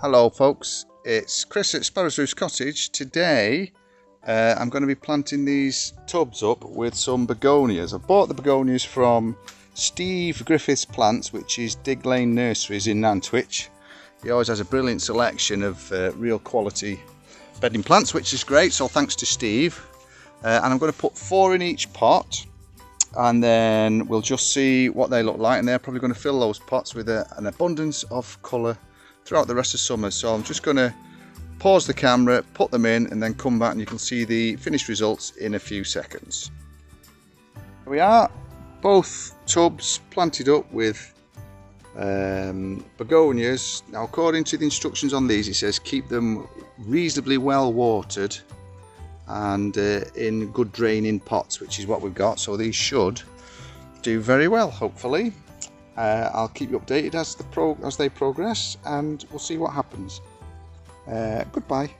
Hello folks, it's Chris at Sparrow's Roost Cottage. Today uh, I'm going to be planting these tubs up with some begonias. I bought the begonias from Steve Griffiths Plants, which is Dig Lane Nurseries in Nantwich. He always has a brilliant selection of uh, real quality bedding plants, which is great, so thanks to Steve. Uh, and I'm going to put four in each pot and then we'll just see what they look like and they're probably going to fill those pots with a, an abundance of colour throughout the rest of summer. So I'm just going to pause the camera, put them in and then come back and you can see the finished results in a few seconds. Here we are, both tubs planted up with um, begonias. Now according to the instructions on these it says keep them reasonably well watered and uh, in good draining pots which is what we've got so these should do very well hopefully uh, I'll keep you updated as the pro as they progress and we'll see what happens. Uh, goodbye